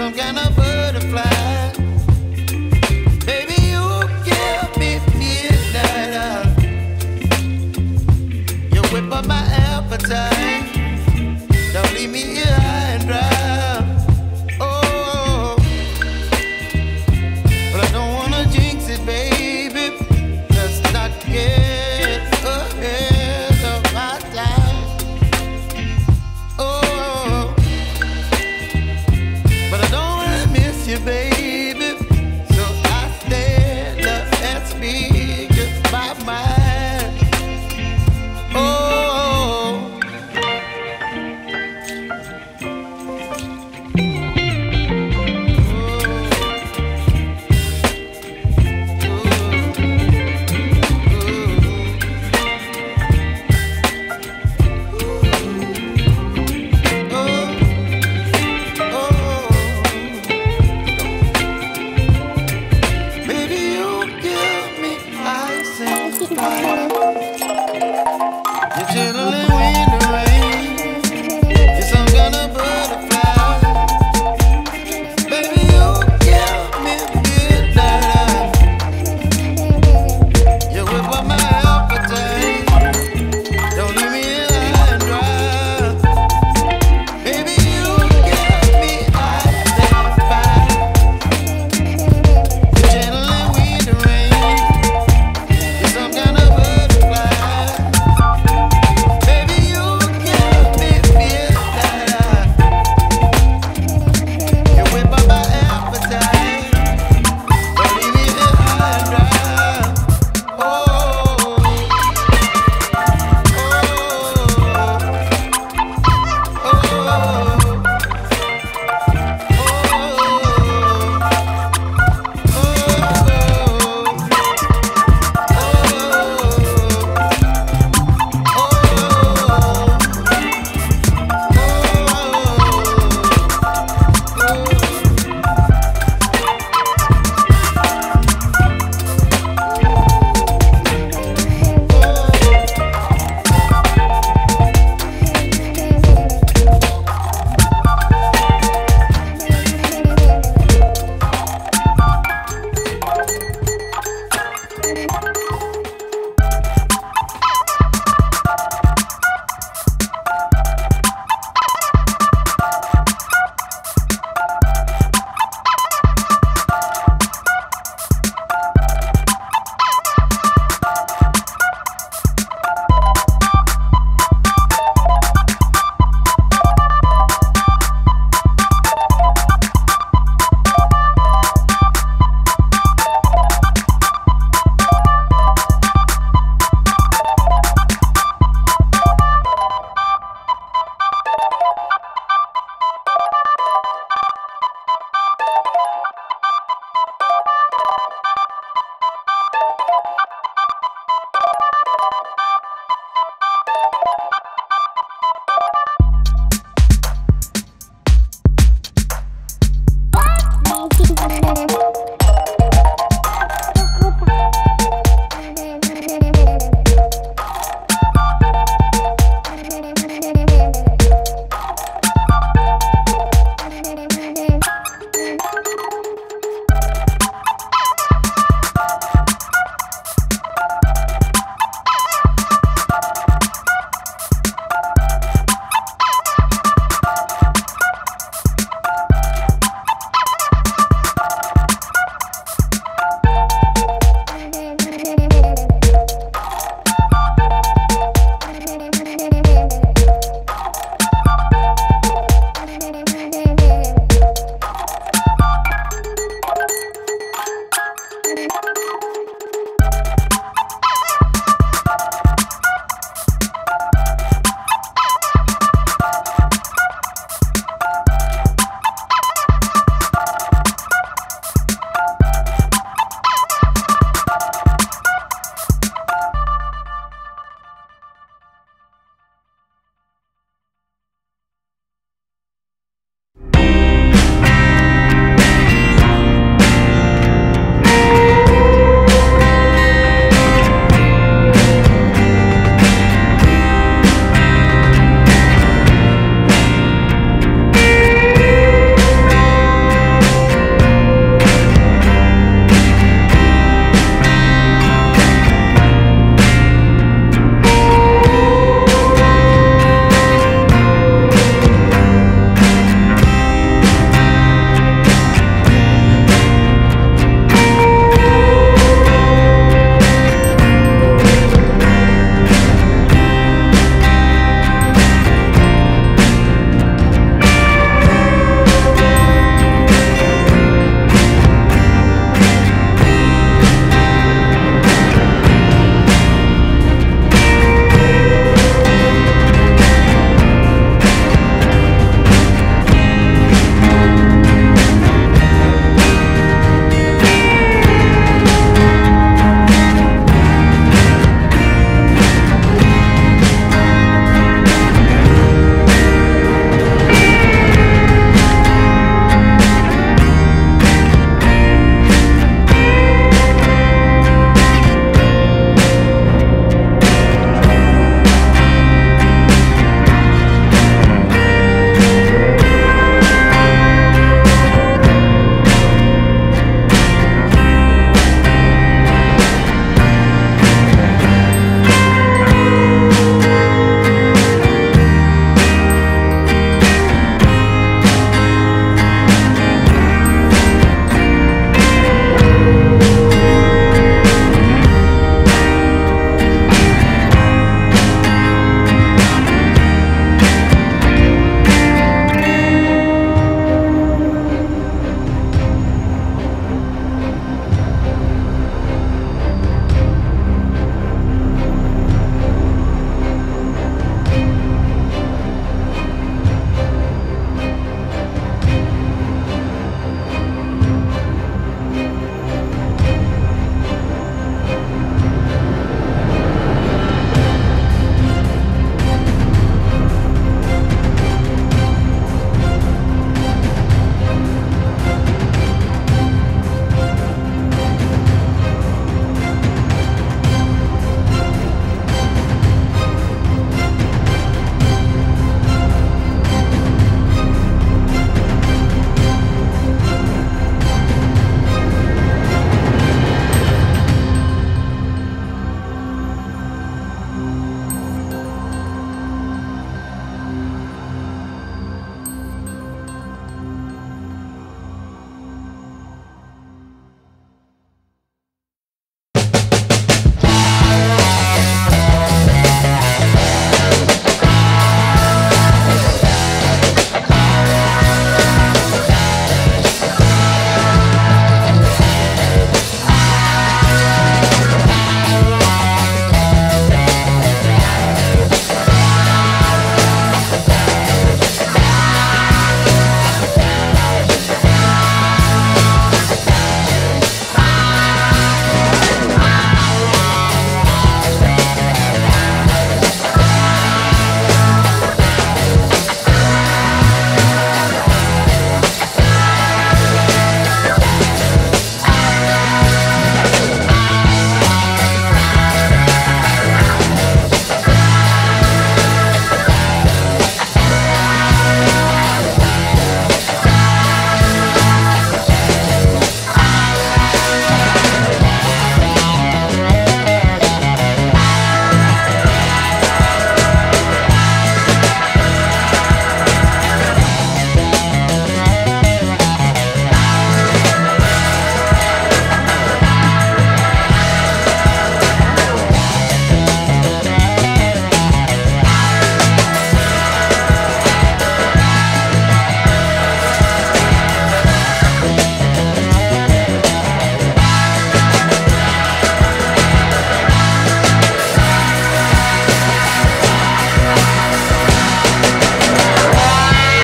some kind of butterfly.